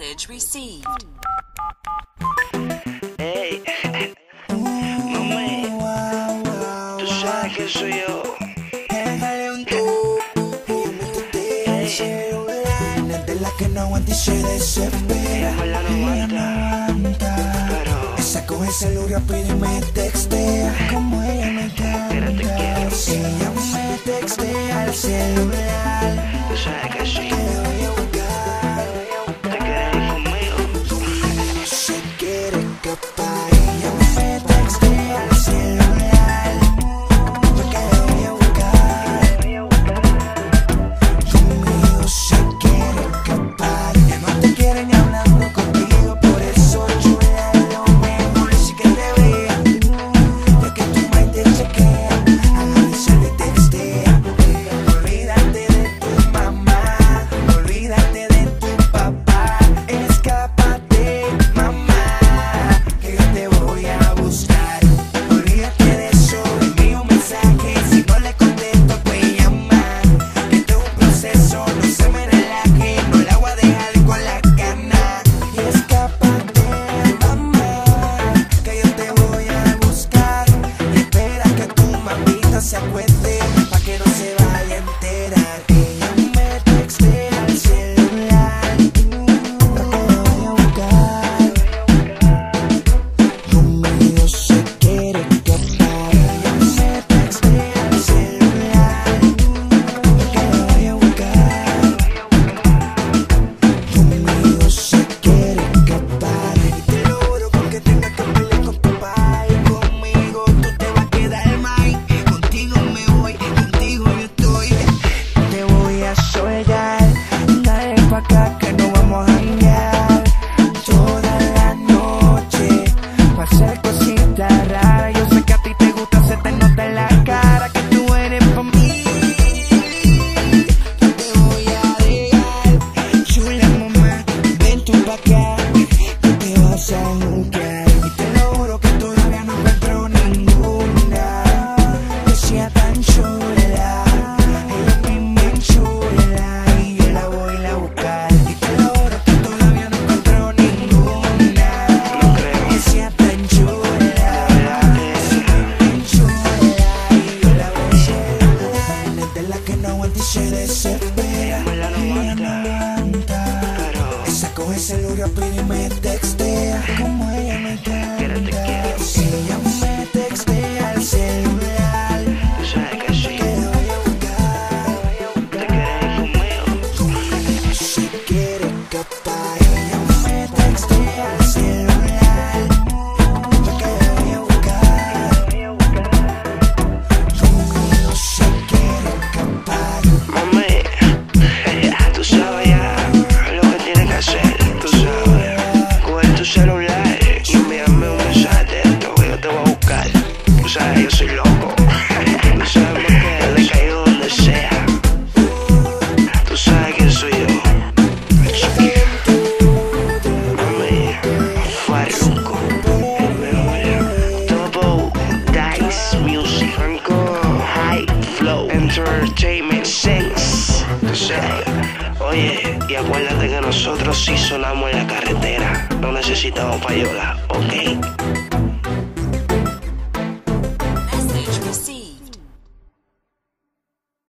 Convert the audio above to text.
Message received. Hey, tú soy de la que no aguanta y se desespera. La no. Pero... Saco el celular, rápido y me. Como ella acuérdate que nosotros sí sonamos en la carretera. No necesitamos payola, ¿ok?